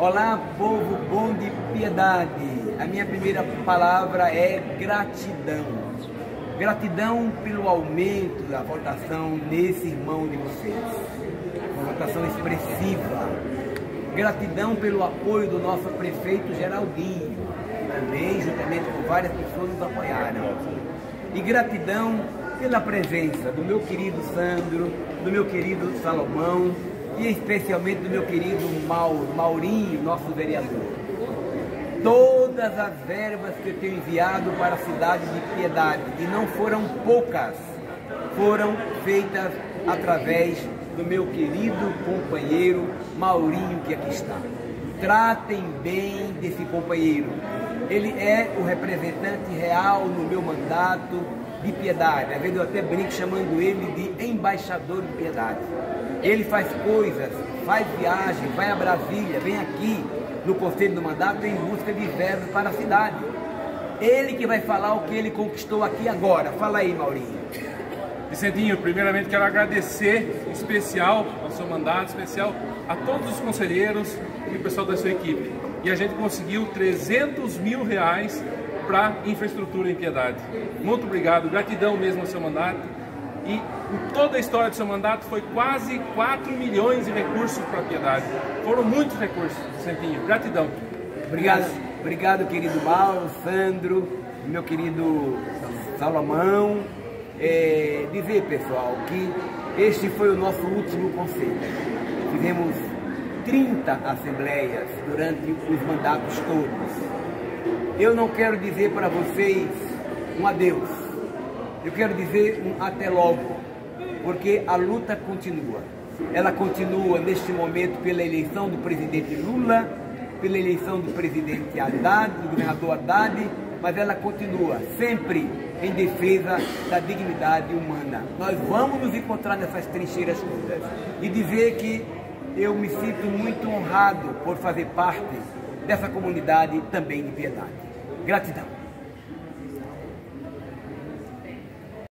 Olá, povo bom de piedade. A minha primeira palavra é gratidão. Gratidão pelo aumento da votação nesse irmão de vocês. Uma votação expressiva. Gratidão pelo apoio do nosso prefeito Geraldinho. Também, juntamente com várias pessoas, nos apoiaram. E gratidão pela presença do meu querido Sandro, do meu querido Salomão, e especialmente do meu querido Mauro, Maurinho, nosso vereador. Todas as verbas que eu tenho enviado para a cidade de Piedade, e não foram poucas, foram feitas através do meu querido companheiro Maurinho, que aqui está. Tratem bem desse companheiro. Ele é o representante real no meu mandato de piedade. Às vezes eu até brinco chamando ele de embaixador de piedade. Ele faz coisas, faz viagem, vai a Brasília, vem aqui no Conselho do Mandato em busca de verbos para a cidade. Ele que vai falar o que ele conquistou aqui agora. Fala aí, Maurinho. Vicentinho, primeiramente quero agradecer em especial ao seu mandato, especial a todos os conselheiros e o pessoal da sua equipe. E a gente conseguiu 300 mil reais para infraestrutura em Piedade. Muito obrigado, gratidão mesmo ao seu mandato e toda a história do seu mandato foi quase 4 milhões de recursos para a Piedade. Foram muitos recursos, Santinho. Gratidão. Obrigado, obrigado querido Mauro, Sandro, meu querido Salomão. É, dizer, pessoal, que este foi o nosso último conselho. Fizemos 30 assembleias durante os mandatos todos. Eu não quero dizer para vocês um adeus eu quero dizer um até logo, porque a luta continua. Ela continua neste momento pela eleição do presidente Lula, pela eleição do presidente Haddad, do governador Haddad, mas ela continua sempre em defesa da dignidade humana. Nós vamos nos encontrar nessas trincheiras todas e dizer que eu me sinto muito honrado por fazer parte dessa comunidade também de piedade. Gratidão.